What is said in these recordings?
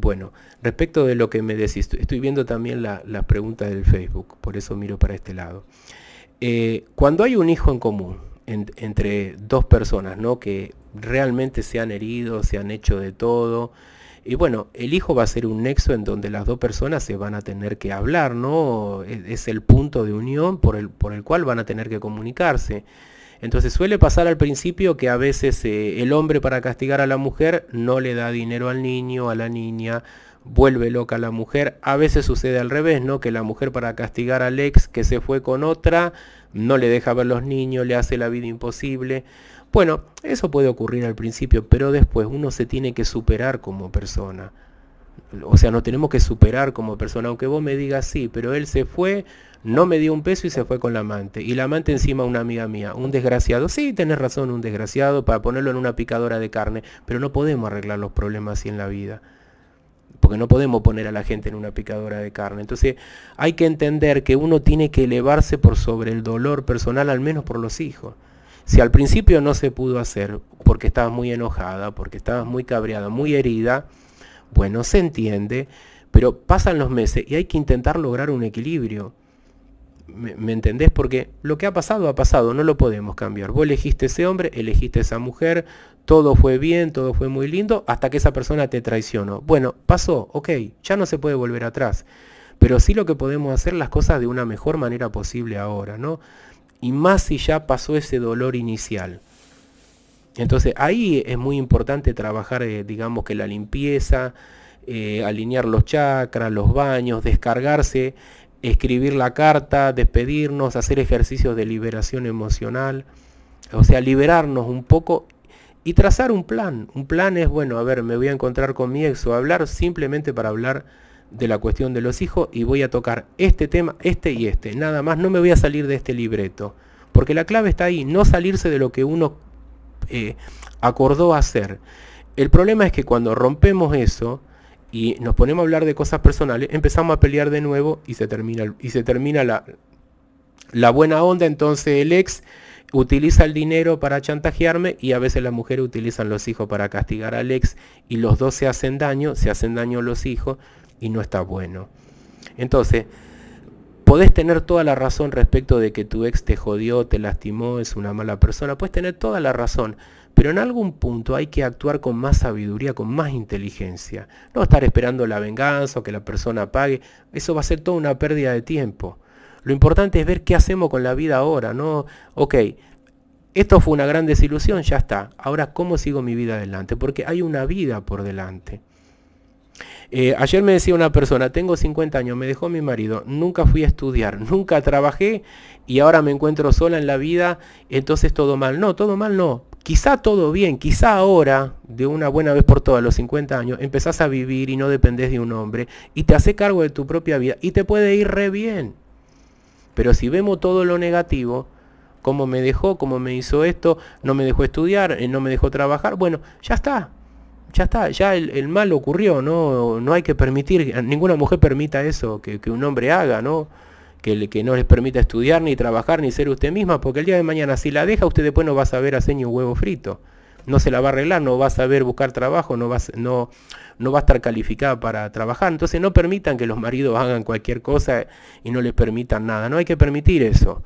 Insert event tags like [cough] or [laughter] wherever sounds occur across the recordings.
Bueno, respecto de lo que me decís, estoy viendo también las la preguntas del Facebook, por eso miro para este lado. Eh, cuando hay un hijo en común entre dos personas, ¿no? Que realmente se han herido, se han hecho de todo, y bueno, el hijo va a ser un nexo en donde las dos personas se van a tener que hablar, ¿no? Es, el punto de unión por el, por el cual van a tener que comunicarse. Entonces suele pasar al principio que a veces eh, el hombre para castigar a la mujer no le da dinero al niño, a la niña, vuelve loca a la mujer. A veces sucede al revés, ¿no? Que la mujer para castigar al ex que se fue con otra, no le deja ver los niños, le hace la vida imposible. Bueno, eso puede ocurrir al principio, pero después uno se tiene que superar como persona. O sea, no tenemos que superar como persona, aunque vos me digas sí, pero él se fue, no me dio un peso y se fue con la amante. Y la amante encima una amiga mía, un desgraciado. Sí, tenés razón, un desgraciado para ponerlo en una picadora de carne, pero no podemos arreglar los problemas así en la vida porque no podemos poner a la gente en una picadora de carne. Entonces hay que entender que uno tiene que elevarse por sobre el dolor personal, al menos por los hijos. Si al principio no se pudo hacer porque estabas muy enojada, porque estabas muy cabreada, muy herida, bueno, se entiende, pero pasan los meses y hay que intentar lograr un equilibrio. ¿Me, entendés? Porque lo que ha pasado ha pasado, no lo podemos cambiar. Vos elegiste ese hombre, elegiste esa mujer, todo fue bien, todo fue muy lindo, hasta que esa persona te traicionó. Bueno, pasó, ok, ya no se puede volver atrás. Pero sí lo que podemos hacer las cosas de una mejor manera posible ahora, ¿no? Y más si ya pasó ese dolor inicial. Entonces ahí es muy importante trabajar, eh, digamos que la limpieza, eh, alinear los chakras, los baños, descargarse escribir la carta, despedirnos, hacer ejercicios de liberación emocional, o sea, liberarnos un poco y trazar un plan. Un plan es, bueno, a ver, me voy a encontrar con mi ex o hablar simplemente para hablar de la cuestión de los hijos y voy a tocar este tema, este y este. Nada más, no me voy a salir de este libreto. Porque la clave está ahí, no salirse de lo que uno eh, acordó hacer. El problema es que cuando rompemos eso, y nos ponemos a hablar de cosas personales, empezamos a pelear de nuevo y se termina, y se termina la, la buena onda, entonces el ex utiliza el dinero para chantajearme y a veces las mujeres utilizan los hijos para castigar al ex y los dos se hacen daño, se hacen daño los hijos y no está bueno. Entonces, podés tener toda la razón respecto de que tu ex te jodió, te lastimó, es una mala persona, puedes tener toda la razón, pero en algún punto hay que actuar con más sabiduría, con más inteligencia. No estar esperando la venganza o que la persona pague. Eso va a ser toda una pérdida de tiempo. Lo importante es ver qué hacemos con la vida ahora, ¿no? Ok, esto fue una gran desilusión, ya está. Ahora, ¿cómo sigo mi vida adelante? Porque hay una vida por delante. Eh, ayer me decía una persona, tengo 50 años, me dejó mi marido, nunca fui a estudiar, nunca trabajé y ahora me encuentro sola en la vida, entonces todo mal. No, todo mal no quizá todo bien, quizá ahora, de una buena vez por todas, los 50 años, empezás a vivir y no dependés de un hombre y te hace cargo de tu propia vida y te puede ir re bien. Pero si vemos todo lo negativo, cómo me dejó, cómo me hizo esto, no me dejó estudiar, eh, no me dejó trabajar, bueno, ya está, ya está, ya el, mal ocurrió, ¿no? No hay que permitir, ninguna mujer permita eso, que, un hombre haga, ¿no? que, que no les permita estudiar, ni trabajar, ni ser usted misma, porque el día de mañana si la deja, usted después no va a saber hacer ni un huevo frito. No se la va a arreglar, no va a saber buscar trabajo, no va, no, no va a estar calificada para trabajar. Entonces no permitan que los maridos hagan cualquier cosa y no les permitan nada. No hay que permitir eso.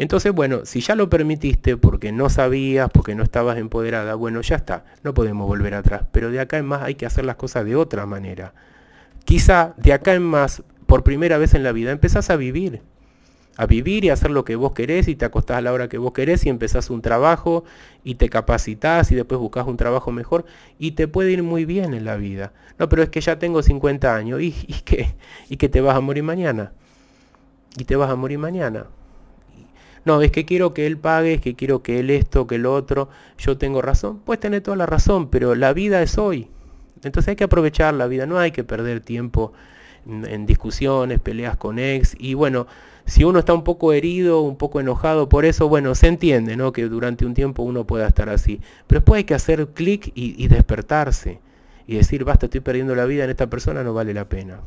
Entonces, bueno, si ya lo permitiste porque no sabías, porque no estabas empoderada, bueno, ya está, no podemos volver atrás. Pero de acá en más hay que hacer las cosas de otra manera. Quizá de acá en más por primera vez en la vida empezás a vivir. A vivir y a hacer lo que vos querés y te acostás a la hora que vos querés y empezás un trabajo y te capacitas y después buscas un trabajo mejor y te puede ir muy bien en la vida. No, pero es que ya tengo 50 años y, [laughs] y que, y que te vas a morir mañana. Y te vas a morir mañana. No, es que quiero que él pague, es que quiero que él esto, que lo otro. Yo tengo razón. Puedes tener toda la razón, pero la vida es hoy. Entonces hay que aprovechar la vida, no hay que perder tiempo en discusiones, peleas con ex y bueno, si uno está un poco herido, un poco enojado por eso, bueno, se entiende, ¿no? Que durante un tiempo uno pueda estar así. Pero después hay que hacer clic y, y despertarse y decir, basta, estoy perdiendo la vida en esta persona, no vale la pena.